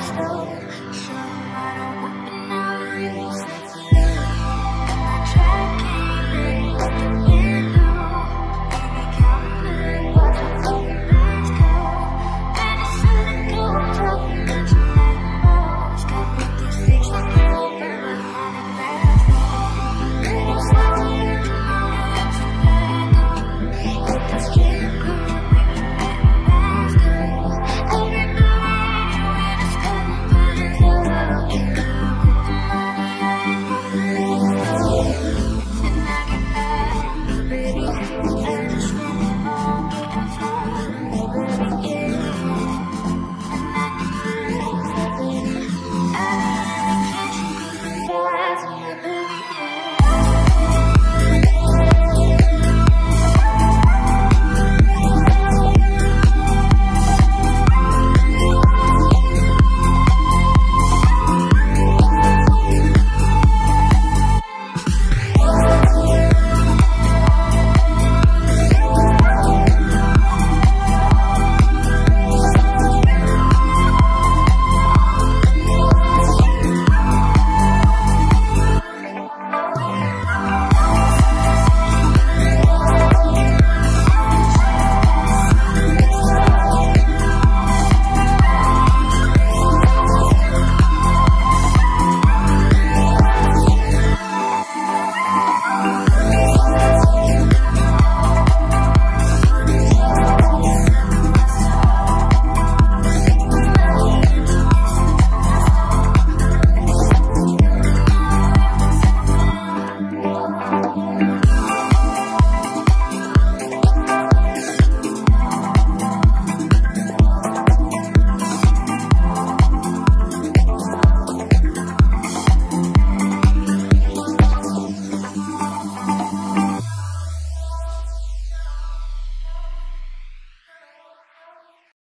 hostel.